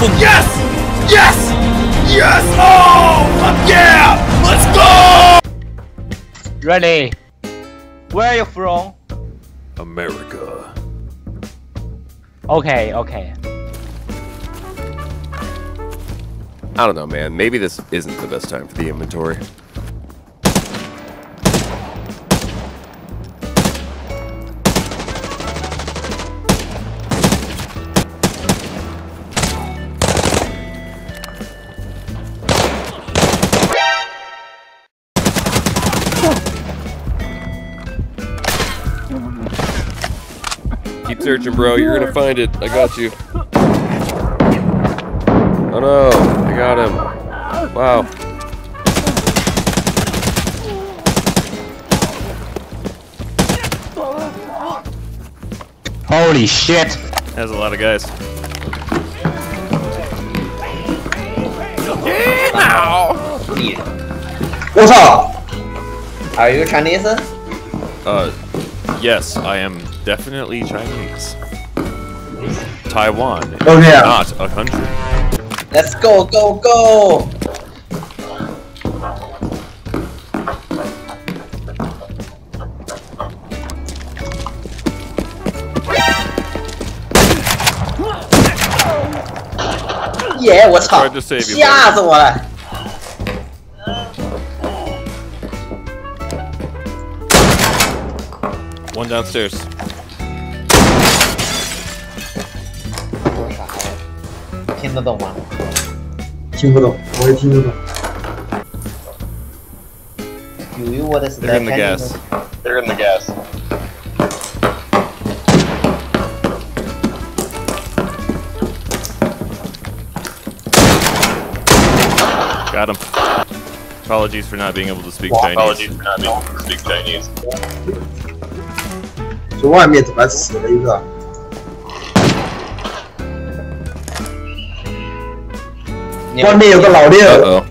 Yes! Yes! Yes! Oh! Fuck yeah! Let's go! Ready? Where are you from? America. Okay, okay. I don't know, man. Maybe this isn't the best time for the inventory. Searching, bro. You're gonna find it. I got you. Oh no, I got him. Wow. Holy shit! Has a lot of guys. What's up? Are you a Chinese? Uh, yes, I am definitely Chinese. Taiwan, is Oh, yeah. not a country. Let's go, go, go!耶！我操 Tried to save，you, 吓死我了！ One downstairs. 听得懂吗？听不懂，我也听不懂。 Do you what is They're in the gas. They're in the gas. Got him. Apologies for not being able to speak Apologies Chinese. for not being able to speak Chinese. 就外面怎么死了一个？ 外面有个老六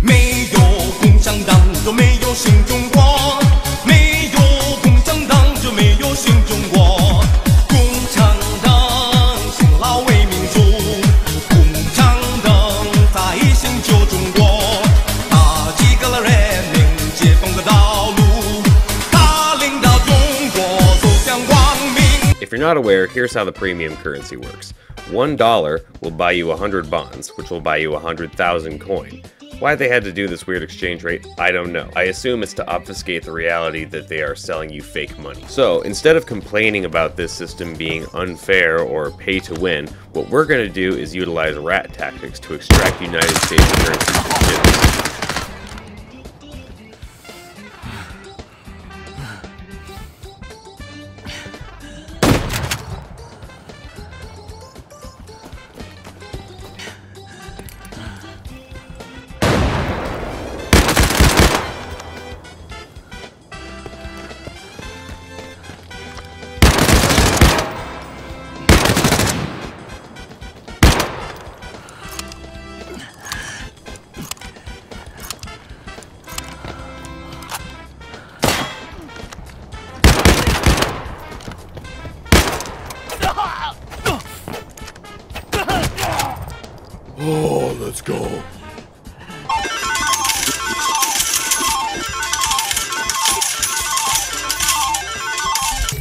没有共产党就没有新中国没有共产党就没有新中 you're not aware, here's how the premium currency works. One dollar will buy you 100 bonds, which will buy you 100,000 coin. Why they had to do this weird exchange rate, I don't know. I assume it's to obfuscate the reality that they are selling you fake money. So, instead of complaining about this system being unfair or pay to win, what we're gonna do is utilize rat tactics to extract United States currency from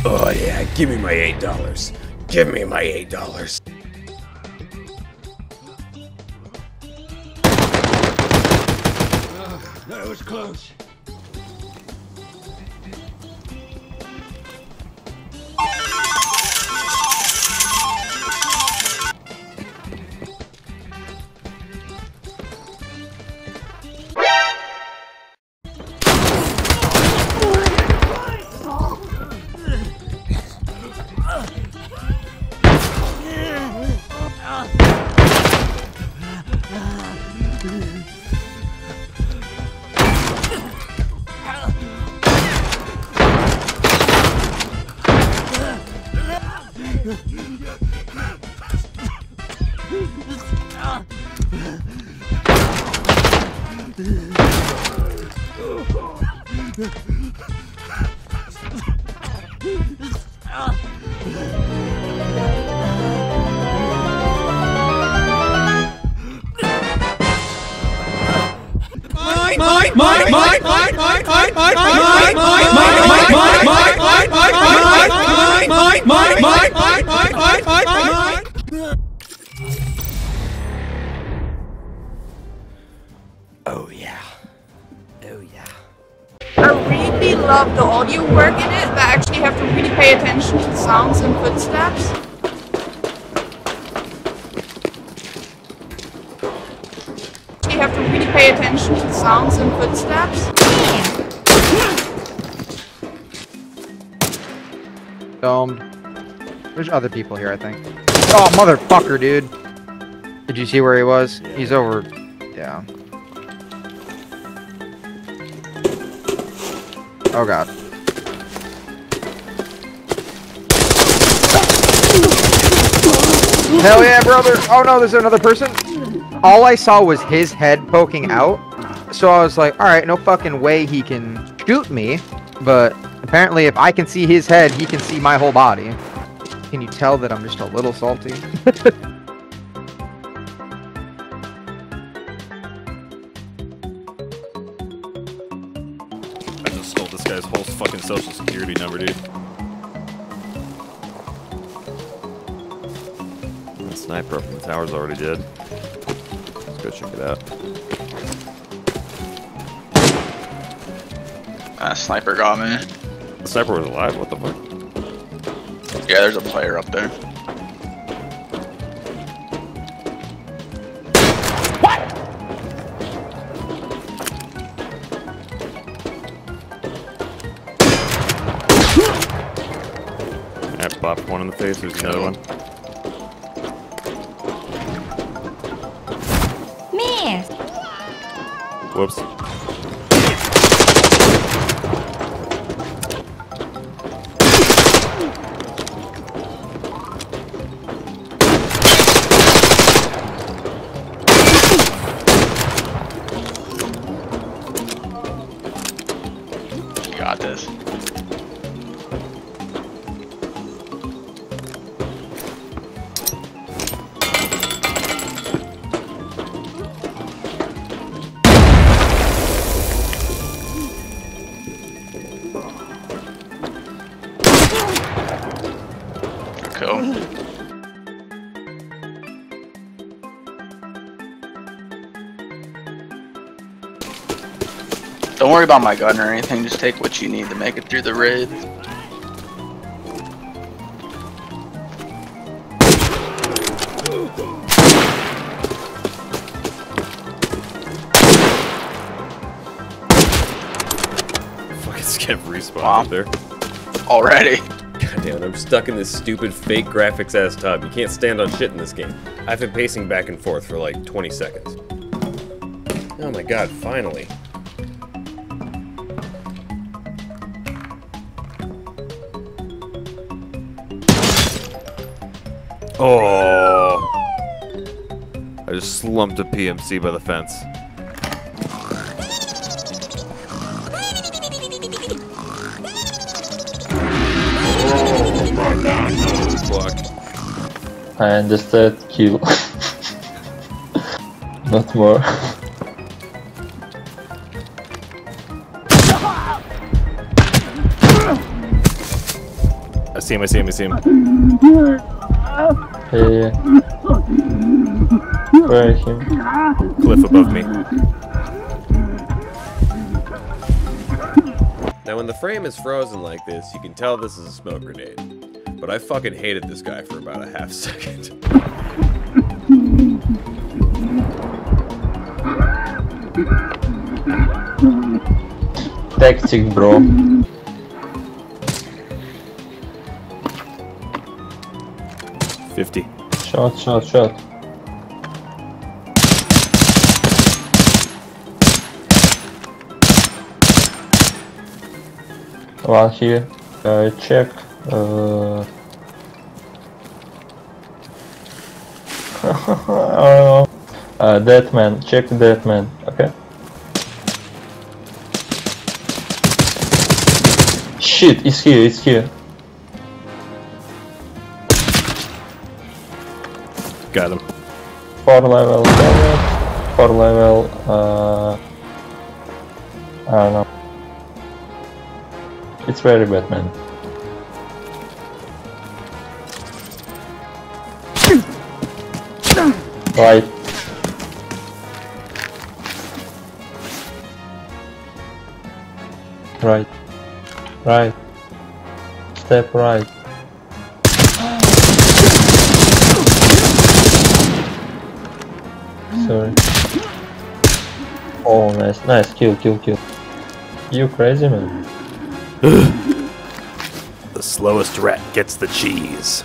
Oh yeah, give me my eight dollars. Give me my eight dollars. That was close. mới mới mới mới mới mới mới mới love the audio work in it. but I actually have to really pay attention to sounds and footsteps. You have to really pay attention to sounds and footsteps. Domed. There's other people here, I think. Oh, motherfucker, dude. Did you see where he was? He's over. Yeah. Oh god. Hell yeah, brother! Oh no, there's another person. All I saw was his head poking out. So I was like, alright, no fucking way he can shoot me. But apparently, if I can see his head, he can see my whole body. Can you tell that I'm just a little salty? social security number, dude. Sniper up in the tower's already dead. Let's go check it out. Uh, sniper got me. The sniper was alive, what the fuck? Yeah, there's a player up there. Bopped one in the face, there's another one. Miss. Whoops. Don't worry about my gun or anything, just take what you need to make it through the raid. Fucking skip respawn Wow. there. Already. God damn it, I'm stuck in this stupid fake graphics ass tub. You can't stand on shit in this game. I've been pacing back and forth for like 20 seconds. Oh my god, finally. Oh. I just slumped a PMC by the fence. Fuck. I understand kill. Not more. I see him, I see him, I see him. Hey. Where is him? Cliff above me. Now when the frame is frozen like this, you can tell this is a smoke grenade. But I fucking hated this guy for about a half second. Tactic, bro. Fifty. Shot, shot, shot. One here. Uh, check. Uh, uh, dead man. Check dead man. Okay. Shit, it's here. It's here. Got him. Four level damage. Four level. Uh, I don't know. It's very bad, man. Right. Right. Right. Step right. Oh, nice, nice, kill, kill, kill. You crazy man? The slowest rat gets the cheese.